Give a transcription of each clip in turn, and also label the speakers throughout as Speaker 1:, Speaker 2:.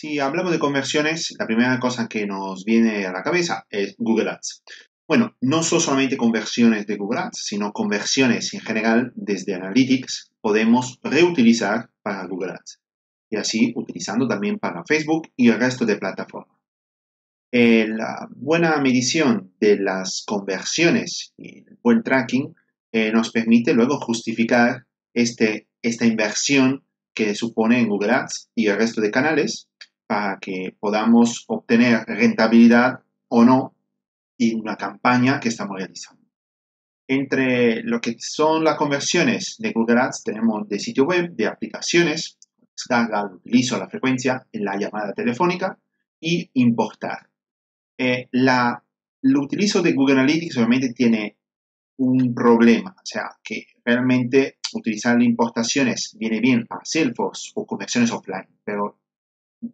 Speaker 1: Si hablamos de conversiones, la primera cosa que nos viene a la cabeza es Google Ads. Bueno, no son solamente conversiones de Google Ads, sino conversiones en general desde Analytics podemos reutilizar para Google Ads. Y así utilizando también para Facebook y el resto de plataformas. Eh, la buena medición de las conversiones y el buen tracking eh, nos permite luego justificar este, esta inversión que supone en Google Ads y el resto de canales para que podamos obtener rentabilidad o no en una campaña que estamos realizando. Entre lo que son las conversiones de Google Ads tenemos de sitio web, de aplicaciones, descarga, utilizo la frecuencia en la llamada telefónica y importar. Eh, la, el utilizo de Google Analytics obviamente tiene un problema, o sea, que realmente utilizar importaciones viene bien para Salesforce o conexiones offline, pero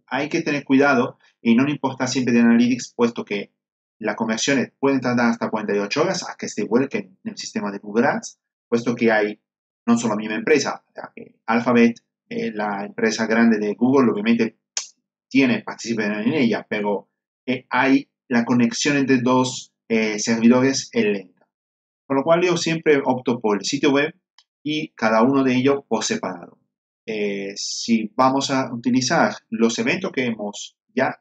Speaker 1: hay que tener cuidado y no importar siempre de Analytics, puesto que las conversiones pueden tardar hasta 48 horas a que se vuelquen en el sistema de Google Ads, puesto que hay no solo la misma empresa, Alphabet, eh, la empresa grande de Google, obviamente tiene, participa en ella, pero eh, hay la conexión entre dos eh, servidores es lenta. Con lo cual yo siempre opto por el sitio web y cada uno de ellos por separado. Eh, si vamos a utilizar los eventos que hemos ya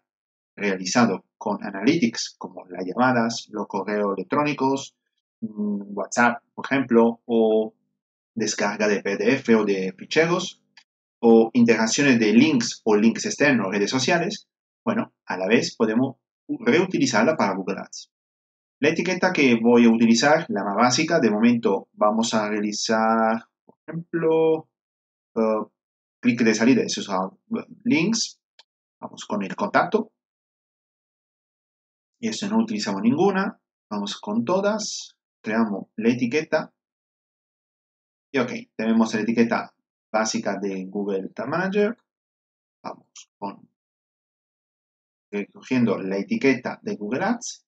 Speaker 1: realizado con Analytics, como las llamadas, los correos electrónicos, mm, WhatsApp, por ejemplo, o descarga de PDF o de ficheros, o integraciones de links o links externos, redes sociales, bueno, a la vez podemos reutilizarla para Google Ads. La etiqueta que voy a utilizar, la más básica, de momento vamos a realizar, por ejemplo, uh, clic de salida, esos links, vamos con el contacto, y eso no utilizamos ninguna, vamos con todas, creamos la etiqueta, y ok, tenemos la etiqueta básica de Google Tag Manager, vamos con cogiendo la etiqueta de Google Ads.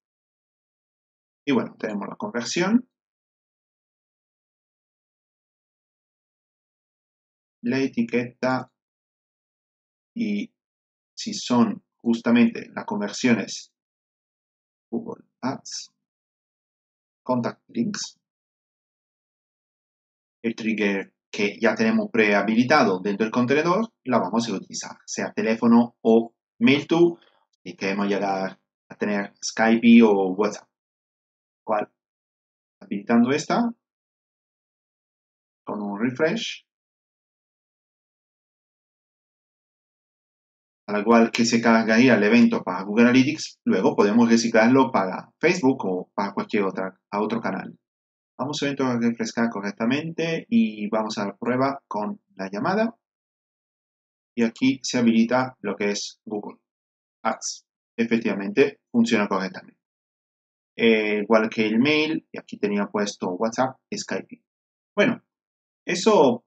Speaker 1: Y bueno, tenemos la conversión. La etiqueta y si son justamente las conversiones Google Ads, Contact Links, el trigger que ya tenemos prehabilitado dentro del contenedor, la vamos a utilizar, sea teléfono o mail to y queremos llegar a tener Skype o WhatsApp. Habilitando esta con un refresh. Al igual que se cargaría el evento para Google Analytics, luego podemos reciclarlo para Facebook o para cualquier otra, a otro canal. Vamos a refrescar correctamente y vamos a la prueba con la llamada. Y aquí se habilita lo que es Google Ads. Efectivamente, funciona correctamente. Eh, igual que el mail, y aquí tenía puesto WhatsApp, Skype. Bueno, eso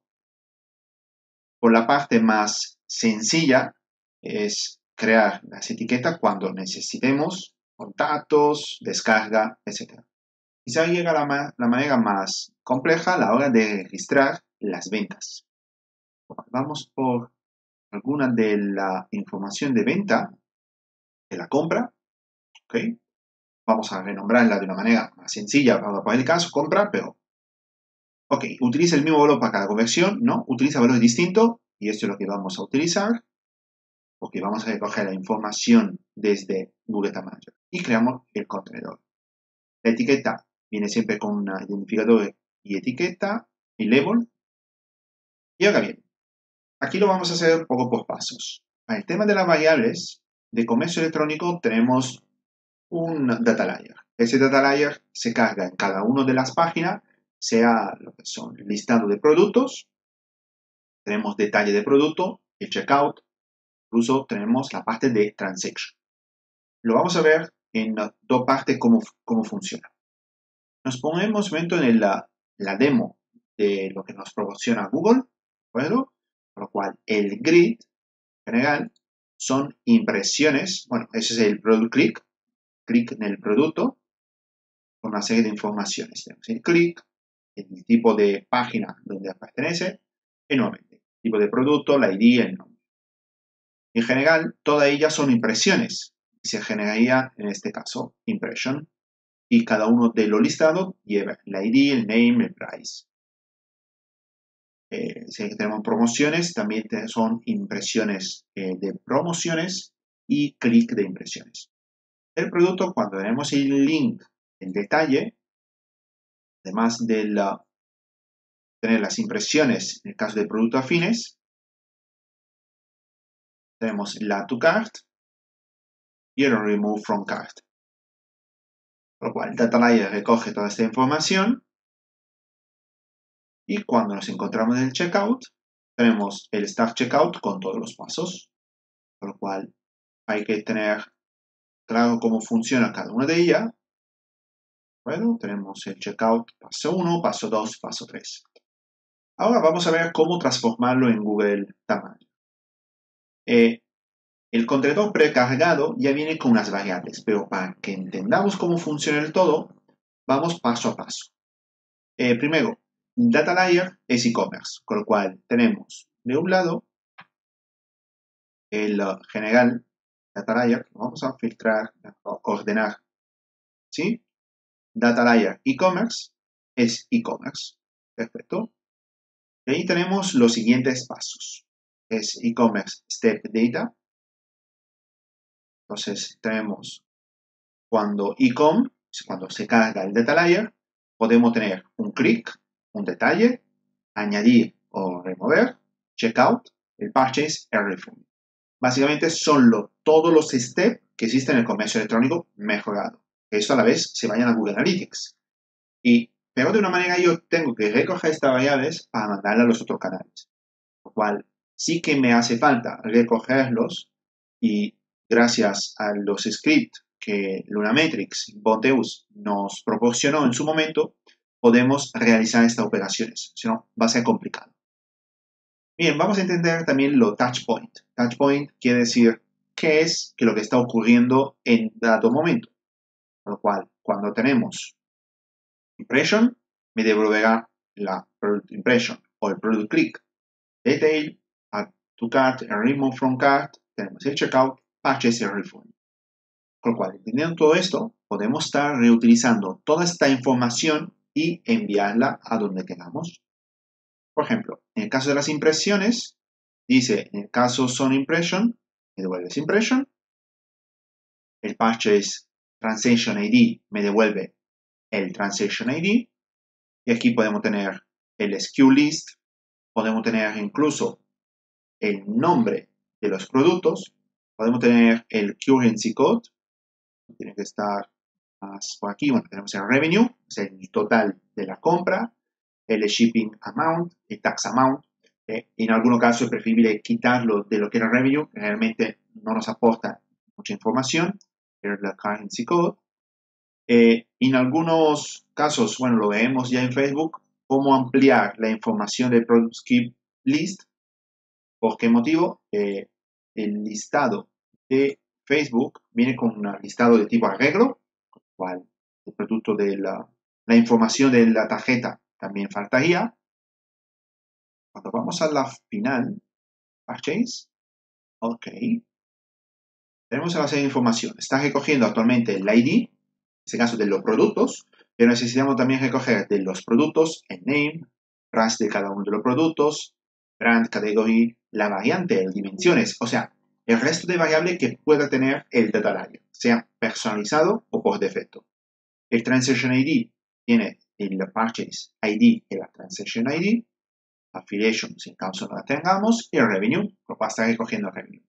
Speaker 1: por la parte más sencilla es crear las etiquetas cuando necesitemos, contactos, descarga, etc. Quizá llega la, la manera más compleja a la hora de registrar las ventas. Vamos por alguna de la información de venta de la compra. ¿ok? Vamos a renombrarla de una manera más sencilla para poner el caso, compra, pero... Ok, utiliza el mismo valor para cada conversión, ¿no? Utiliza valores distintos y esto es lo que vamos a utilizar porque vamos a recoger la información desde Google Tag Manager y creamos el contenedor. La etiqueta viene siempre con un identificador y etiqueta y label. Y ahora bien, aquí lo vamos a hacer poco por pasos. El tema de las variables de comercio electrónico tenemos un data layer. Ese data layer se carga en cada una de las páginas, sea lo que son listado de productos, tenemos detalle de producto, el checkout, incluso tenemos la parte de transaction. Lo vamos a ver en dos partes cómo, cómo funciona. Nos ponemos momento en la, la demo de lo que nos proporciona Google, ¿de Por lo cual el grid general son impresiones. Bueno, ese es el product click. Clic en el producto con una serie de informaciones. Tenemos el click, el tipo de página donde pertenece y nuevamente tipo de producto, la ID, el nombre. En general, todas ellas son impresiones. Se generaría, en este caso, impression. Y cada uno de los listados lleva el ID, el name, el price. Eh, si tenemos promociones, también son impresiones eh, de promociones y clic de impresiones. El producto, cuando tenemos el link, el detalle, además de tener las impresiones en el caso de productos afines, tenemos la to cart y el remove from cart. Por lo cual, Data Layer recoge toda esta información y cuando nos encontramos en el checkout, tenemos el Start Checkout con todos los pasos. Por lo cual, hay que tener claro cómo funciona cada una de ellas. Bueno, tenemos el checkout paso 1, paso 2, paso 3. Ahora vamos a ver cómo transformarlo en Google Tamaño. Eh, el contenedor precargado ya viene con unas variables, pero para que entendamos cómo funciona el todo, vamos paso a paso. Eh, primero, Data Layer es e-commerce, con lo cual tenemos de un lado el uh, general Data Layer, vamos a filtrar, ordenar, ¿sí? Data Layer e-commerce es e-commerce, perfecto. Y ahí tenemos los siguientes pasos. Es e-commerce step data. Entonces tenemos cuando e-com, cuando se carga el data layer, podemos tener un clic, un detalle, añadir o remover, checkout, el purchase, el refund. Básicamente son todos los steps que existen en el comercio electrónico mejorado. Esto a la vez se vayan a Google Analytics. Y, pero de una manera yo tengo que recoger estas variables para mandarlas a los otros canales. Lo cual sí que me hace falta recogerlos y gracias a los scripts que Lunametrics, Bonteus nos proporcionó en su momento, podemos realizar estas operaciones. Si no, va a ser complicado. Bien, vamos a entender también lo touch point. Touch point quiere decir qué es lo que está ocurriendo en dado momento. Por lo cual, cuando tenemos impression, me devolverá la product impression o el product click. Detail, add to cart, remove from cart, tenemos el checkout, purchase y refund. Con lo cual, entendiendo todo esto, podemos estar reutilizando toda esta información y enviarla a donde queramos. Por ejemplo, en el caso de las impresiones, dice, en el caso son impression, me devuelve impression. El purchase transaction ID me devuelve el transaction ID. Y aquí podemos tener el SKU list, podemos tener incluso el nombre de los productos, podemos tener el currency code, tiene que estar más por aquí, bueno, tenemos el revenue, es el total de la compra, el shipping amount, el tax amount. Eh, en algunos casos es preferible quitarlo de lo que era revenue, realmente no nos aporta mucha información, la currency code. Eh, en algunos casos, bueno, lo vemos ya en Facebook, cómo ampliar la información del product skip list. ¿Por qué motivo? El listado de Facebook viene con un listado de tipo arreglo, cual el producto de la, la información de la tarjeta también faltaría. Cuando vamos a la final, purchase, ok, tenemos la base de información. Está recogiendo actualmente el ID, en este caso de los productos, pero necesitamos también recoger de los productos el name, price de cada uno de los productos, brand, category, la variante, las dimensiones, o sea, el resto de variables que pueda tener el data layer, sea personalizado o por defecto. El transaction ID tiene el Purchase ID y la Transaction ID, Affiliation si en caso no la tengamos, y el Revenue, lo va a estar recogiendo el Revenue.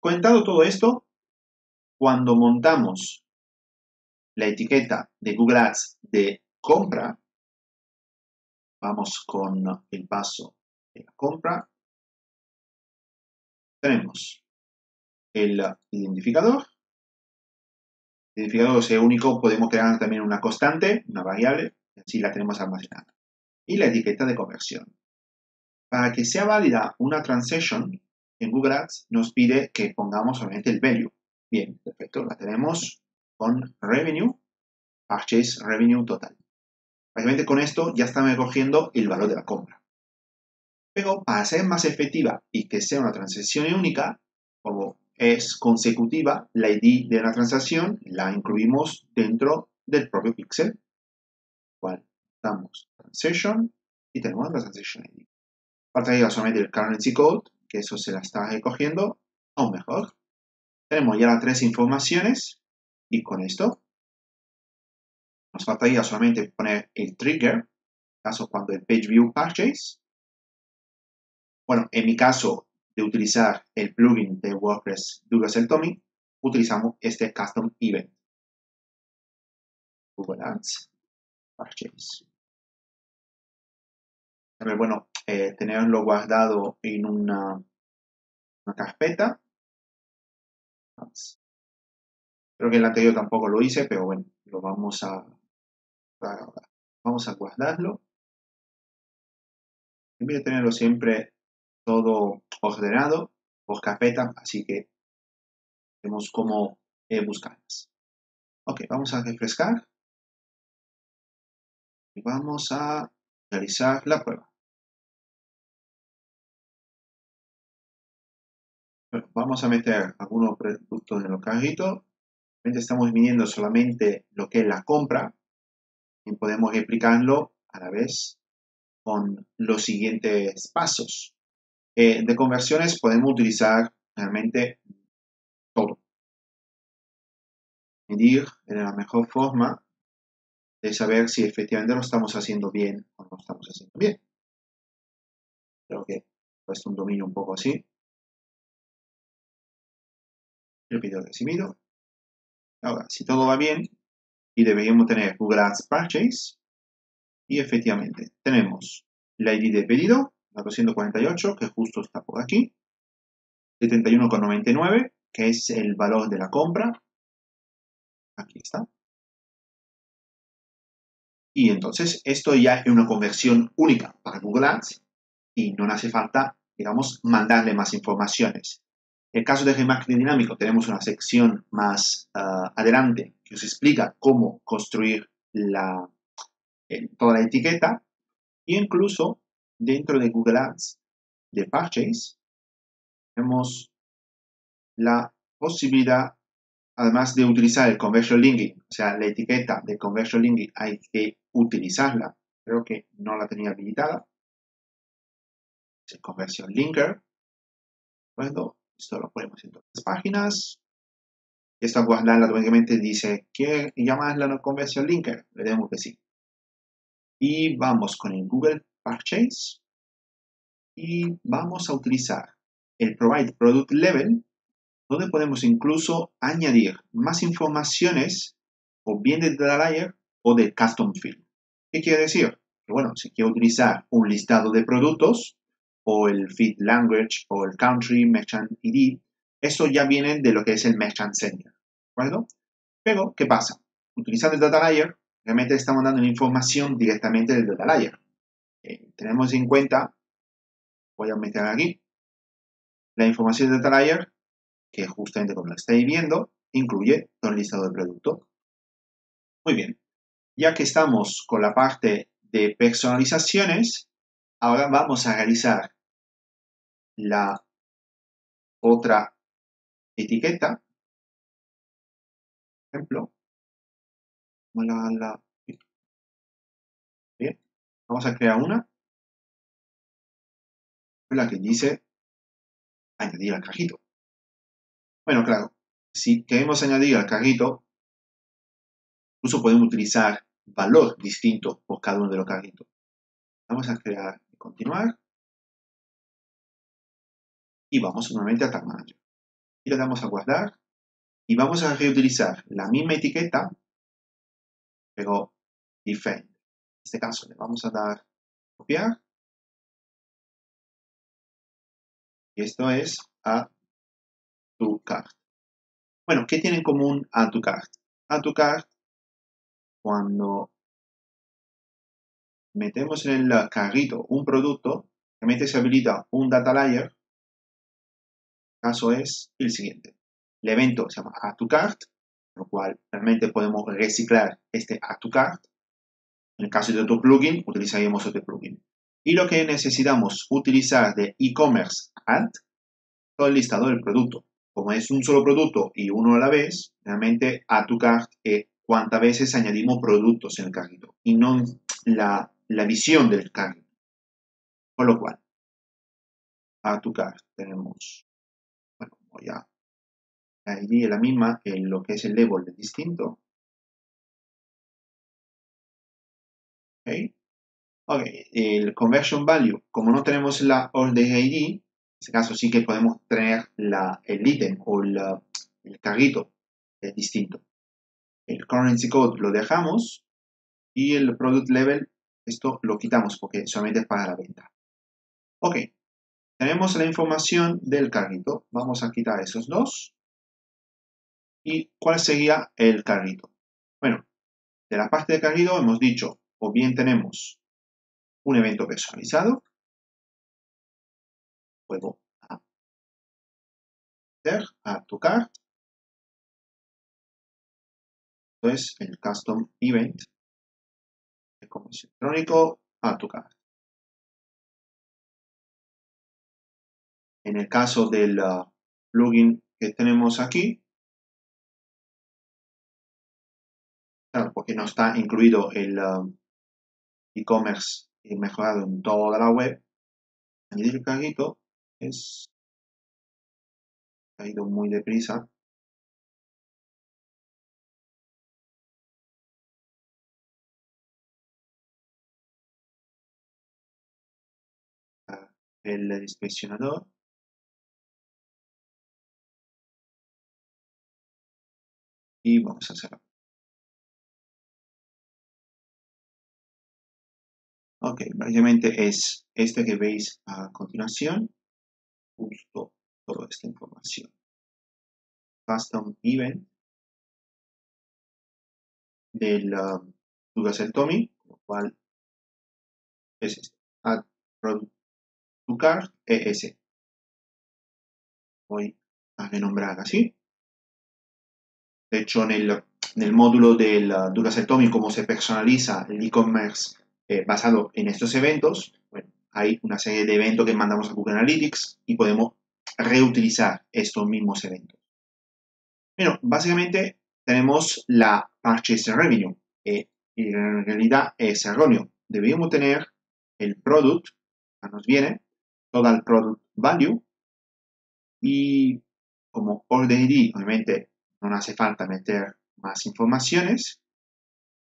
Speaker 1: Comentado todo esto, cuando montamos la etiqueta de Google Ads de compra, vamos con el paso la compra, tenemos el identificador, identificador sea único, podemos crear también una constante, una variable, así la tenemos almacenada. Y la etiqueta de conversión. Para que sea válida una transaction en Google Ads, nos pide que pongamos solamente el value. Bien, perfecto, la tenemos con revenue, purchase revenue total. Básicamente con esto ya estamos recogiendo el valor de la compra. Pero para ser más efectiva y que sea una transacción única, como es consecutiva, la ID de la transacción la incluimos dentro del propio pixel. Damos transaction y tenemos la transaction ID. Faltaría solamente el currency code, que eso se la está recogiendo, aún mejor. Tenemos ya las tres informaciones y con esto nos faltaría solamente poner el trigger, caso cuando el page view purchase. Bueno, en mi caso de utilizar el plugin de WordPress Douglas Tommy, utilizamos este custom event. Google Ads Purchase. bueno, eh, tenerlo guardado en una, una carpeta. Creo que el anterior tampoco lo hice, pero bueno, lo vamos a, vamos a guardarlo. En vez de tenerlo siempre todo ordenado por carpeta, así que vemos cómo eh, buscarlas. Ok, vamos a refrescar y vamos a realizar la prueba. vamos a meter algunos productos en el carrito. Estamos midiendo solamente lo que es la compra y podemos replicarlo a la vez con los siguientes pasos. Eh, de conversiones podemos utilizar realmente todo. Medir es la mejor forma de saber si efectivamente lo estamos haciendo bien o no lo estamos haciendo bien. Creo que es un dominio un poco así. El video recibido. Ahora, si todo va bien, y deberíamos tener Google Ads Purchase, y efectivamente tenemos la ID de pedido, 248, que justo está por aquí. 71,99, que es el valor de la compra. Aquí está. Y entonces esto ya es una conversión única para Google Ads y no hace falta, digamos, mandarle más informaciones. En el caso de Remarketing Dinámico tenemos una sección más ah, adelante que os explica cómo construir la, toda la etiqueta e incluso dentro de Google Ads de Purchase, tenemos la posibilidad, además de utilizar el Conversion Linking, o sea, la etiqueta de Conversion Linking hay que utilizarla, creo que no la tenía habilitada. El Conversion Linker. Bueno, esto lo ponemos en todas las páginas. Esta guardarla automáticamente dice, ¿qué llamas la Conversion Linker? Le demos que sí. Y vamos con el Google Purchase y vamos a utilizar el Provide Product Level, donde podemos incluso añadir más informaciones o bien del data layer o del custom field. ¿Qué quiere decir? Que bueno, si quiero utilizar un listado de productos o el feed language o el country merchant ID, eso ya viene de lo que es el merchant center, ¿de Pero, ¿qué pasa? Utilizando el data layer, realmente estamos dando información directamente del data layer. Eh, tenemos en cuenta, voy a meter aquí, la información de layer, que justamente como lo estáis viendo, incluye todo el listado de producto. Muy bien, ya que estamos con la parte de personalizaciones, ahora vamos a realizar la otra etiqueta. Por ejemplo, la, Vamos a crear una. La que dice añadir al carrito. Bueno, claro, si queremos añadir al carrito, incluso podemos utilizar valor distinto por cada uno de los carritos. Vamos a crear y continuar. Y vamos nuevamente a Manager. Y le damos a guardar. Y vamos a reutilizar la misma etiqueta, pero diferente este caso le vamos a dar copiar. Y esto es a tu cart. Bueno, ¿qué tiene en común a tu cart? A tu cart, cuando metemos en el carrito un producto, realmente se habilita un data layer. El caso es el siguiente. El evento se llama a tu cart, lo cual realmente podemos reciclar este a tu cart en el caso de otro plugin, utilizaríamos otro plugin. Y lo que necesitamos utilizar de e-commerce add, todo el listado del producto. como es un solo producto y uno a la vez, realmente a tu cart es cuántas veces añadimos productos en el carrito y no la, la visión del carrito. Con lo cual, a tu cart tenemos, bueno, voy a ID es la misma, en lo que es el label es distinto. Okay. ok, el conversion value, como no tenemos la order ID, en este caso sí que podemos tener la, el ítem o el carrito, es distinto. El currency code lo dejamos y el product level, esto lo quitamos porque solamente es para la venta. Ok, tenemos la información del carrito. Vamos a quitar esos dos. ¿Y cuál sería el carrito? Bueno, de la parte de carrito hemos dicho, o bien tenemos un evento personalizado, puedo hacer, a tocar, entonces el custom event de comercio electrónico a tocar. En el caso del uh, plugin que tenemos aquí, porque no está incluido el um, e-commerce mejorado en toda la web. Añadir el carrito es ha ido muy deprisa. El inspeccionador. Y vamos a hacerlo. Ok, básicamente es este que veis a continuación, justo toda esta información. Custom Event del el Tommy, lo cual es este, Add Product to Cart ES. Voy a renombrar así. De hecho, en el, módulo del uh, Tommy, cómo se personaliza el e-commerce eh, basado en estos eventos, bueno, hay una serie de eventos que mandamos a Google Analytics y podemos reutilizar estos mismos eventos. Bueno, básicamente tenemos la Purchase Revenue. Eh, y en realidad es erróneo. Deberíamos tener el product, que nos viene, todo el product value y como order ID, obviamente no hace falta meter más informaciones.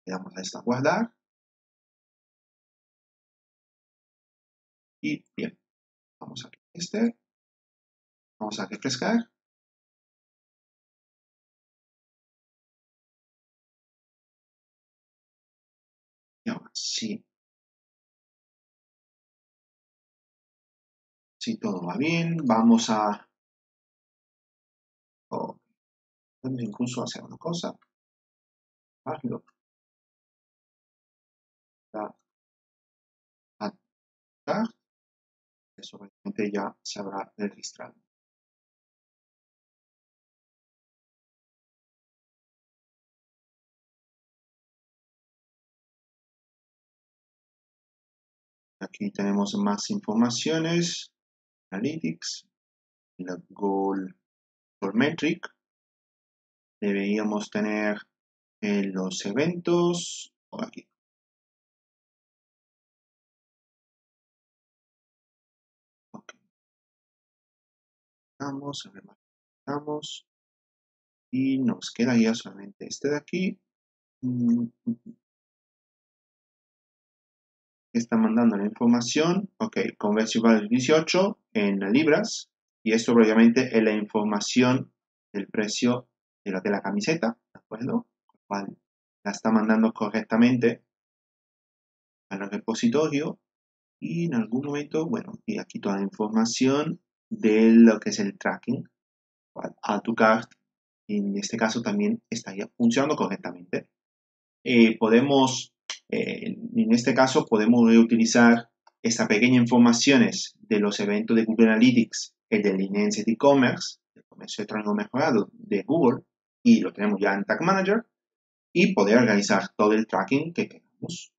Speaker 1: Le damos a esta guardar Y bien, vamos a este, vamos a refrescar. Y ahora sí. Si todo va bien, vamos a... Oh, incluso hacer una cosa. Hazlo. Obviamente ya se habrá registrado. Aquí tenemos más informaciones, Analytics, la Goal, Goal Metric. Deberíamos tener en los eventos, o aquí, remarcamos y nos quedaría solamente este de aquí. Mm, está mandando la información, ok, conversión value 18 en libras y esto obviamente es la información del precio de la, de la camiseta, ¿de acuerdo? cual la está mandando correctamente al repositorio y en algún momento, bueno, y aquí toda la información de lo que es el tracking. a tu cart, en este caso también estaría funcionando correctamente. Eh, podemos, eh, en este caso, podemos reutilizar esta pequeña informaciones de los eventos de Google Analytics, el del Lineage e-commerce, el comercio electrónico mejorado de Google, y lo tenemos ya en Tag Manager, y poder realizar todo el tracking que queramos.